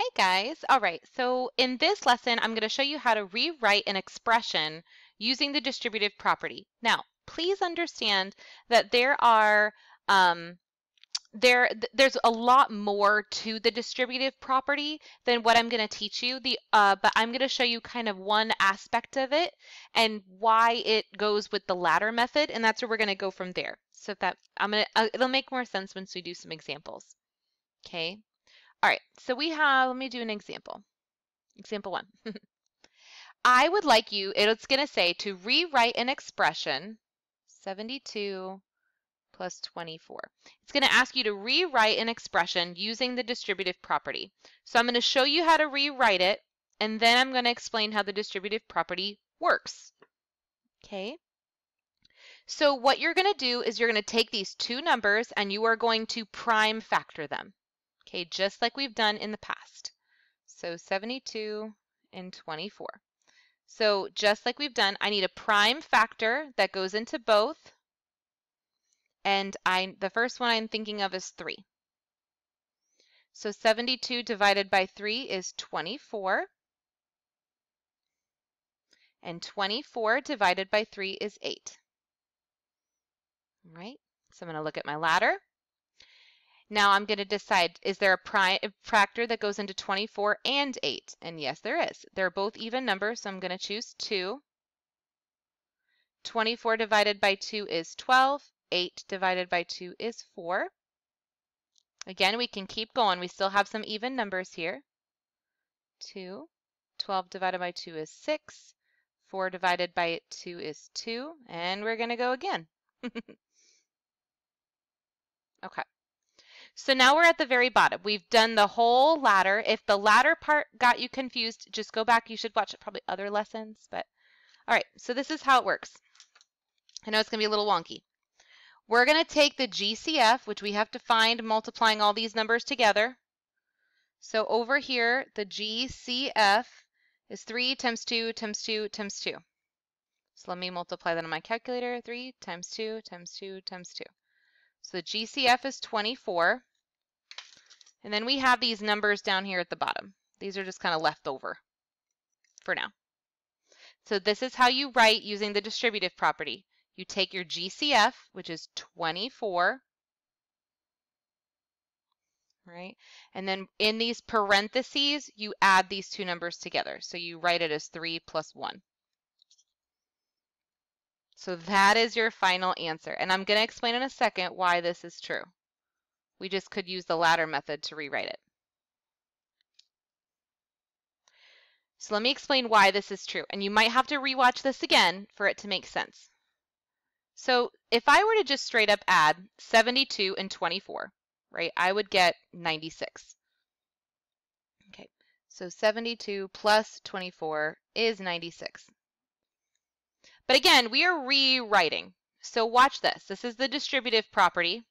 Hey guys! All right, so in this lesson, I'm going to show you how to rewrite an expression using the distributive property. Now, please understand that there are um, there there's a lot more to the distributive property than what I'm going to teach you. The uh, but I'm going to show you kind of one aspect of it and why it goes with the ladder method, and that's where we're going to go from there. So that I'm gonna uh, it'll make more sense once we do some examples. Okay. All right, so we have, let me do an example. Example one. I would like you, it's going to say to rewrite an expression, 72 plus 24. It's going to ask you to rewrite an expression using the distributive property. So I'm going to show you how to rewrite it, and then I'm going to explain how the distributive property works. Okay. So what you're going to do is you're going to take these two numbers and you are going to prime factor them okay, just like we've done in the past. So 72 and 24. So just like we've done, I need a prime factor that goes into both. And I the first one I'm thinking of is 3. So 72 divided by 3 is 24. And 24 divided by 3 is 8. All right, so I'm going to look at my ladder. Now I'm going to decide, is there a factor that goes into 24 and 8? And yes, there is. They're both even numbers, so I'm going to choose 2. 24 divided by 2 is 12. 8 divided by 2 is 4. Again, we can keep going. We still have some even numbers here. 2. 12 divided by 2 is 6. 4 divided by 2 is 2. And we're going to go again. okay. So now we're at the very bottom. We've done the whole ladder. If the ladder part got you confused, just go back. You should watch probably other lessons. But all right, so this is how it works. I know it's going to be a little wonky. We're going to take the GCF, which we have to find multiplying all these numbers together. So over here, the GCF is 3 times 2 times 2 times 2. So let me multiply that on my calculator. 3 times 2 times 2 times 2. So the GCF is 24. And then we have these numbers down here at the bottom. These are just kind of left over for now. So this is how you write using the distributive property. You take your GCF, which is 24, right? And then in these parentheses, you add these two numbers together. So you write it as 3 plus 1. So that is your final answer. And I'm going to explain in a second why this is true. We just could use the ladder method to rewrite it. So let me explain why this is true. And you might have to rewatch this again for it to make sense. So if I were to just straight up add 72 and 24, right, I would get 96. Okay, so 72 plus 24 is 96. But again, we are rewriting. So watch this. This is the distributive property.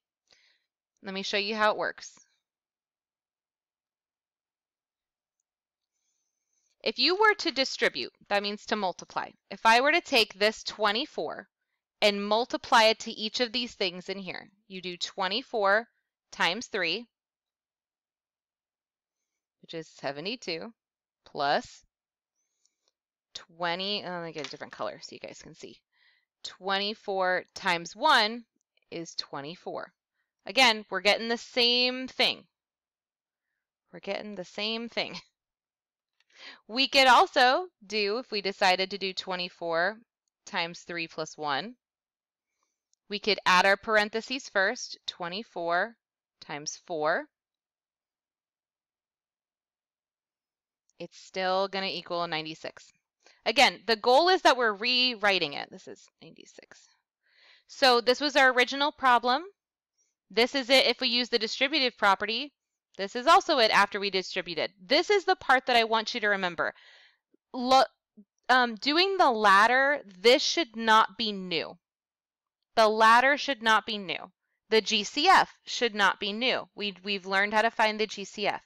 Let me show you how it works. If you were to distribute, that means to multiply. If I were to take this 24 and multiply it to each of these things in here, you do 24 times 3, which is 72, plus 20, oh, let me get a different color so you guys can see. 24 times 1 is 24. Again, we're getting the same thing. We're getting the same thing. We could also do, if we decided to do 24 times 3 plus 1, we could add our parentheses first, 24 times 4. It's still going to equal 96. Again, the goal is that we're rewriting it. This is 96. So this was our original problem. This is it if we use the distributive property. This is also it after we distributed. This is the part that I want you to remember. Um, doing the ladder, this should not be new. The ladder should not be new. The GCF should not be new. We, we've learned how to find the GCF.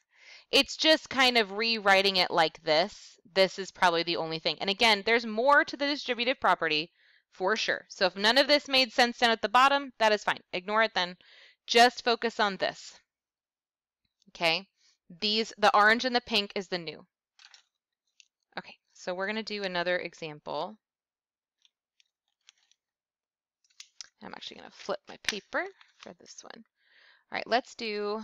It's just kind of rewriting it like this. This is probably the only thing. And again, there's more to the distributive property for sure. So if none of this made sense down at the bottom, that is fine. Ignore it then. Just focus on this. Okay? These, the orange and the pink is the new. Okay, so we're going to do another example. I'm actually going to flip my paper for this one. All right, let's do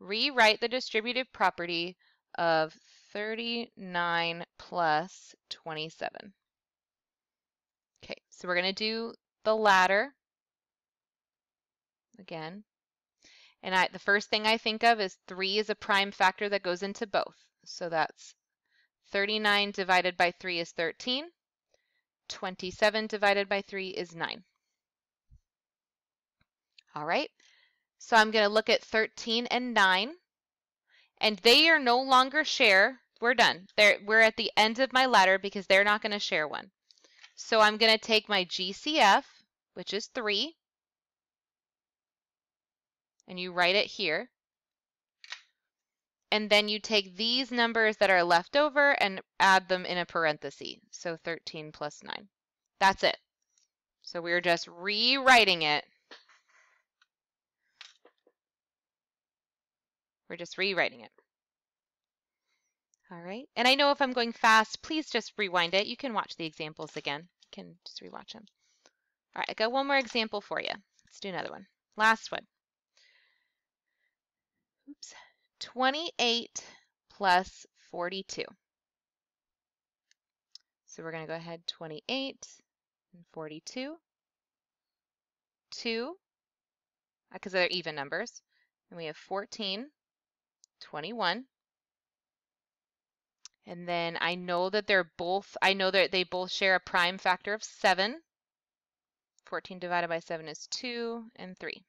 rewrite the distributive property of 39 plus 27. Okay, so we're going to do the ladder again. And I, the first thing I think of is 3 is a prime factor that goes into both. So that's 39 divided by 3 is 13. 27 divided by 3 is 9. All right, so I'm going to look at 13 and 9. And they are no longer share. We're done. We're at the end of my ladder because they're not going to share one. So I'm going to take my GCF, which is 3, and you write it here. And then you take these numbers that are left over and add them in a parenthesis. So 13 plus 9. That's it. So we're just rewriting it. We're just rewriting it. All right. And I know if I'm going fast, please just rewind it. You can watch the examples again. You can just rewatch them. All right, I got one more example for you. Let's do another one. Last one. Oops. 28 plus 42. So we're going to go ahead 28 and 42. 2, uh, because they're even numbers. And we have 14, 21. And then I know that they're both, I know that they both share a prime factor of 7. 14 divided by 7 is 2 and 3.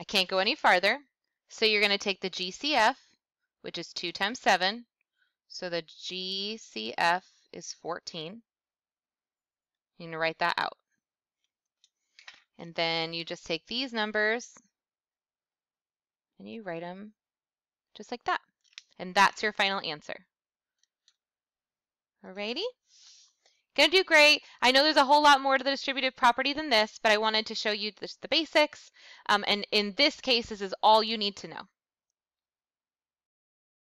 I can't go any farther. So you're going to take the GCF, which is 2 times 7. So the GCF is 14. You're going to write that out. And then you just take these numbers and you write them just like that. And that's your final answer. Alrighty? Gonna do great. I know there's a whole lot more to the distributive property than this, but I wanted to show you just the basics. Um, and in this case, this is all you need to know.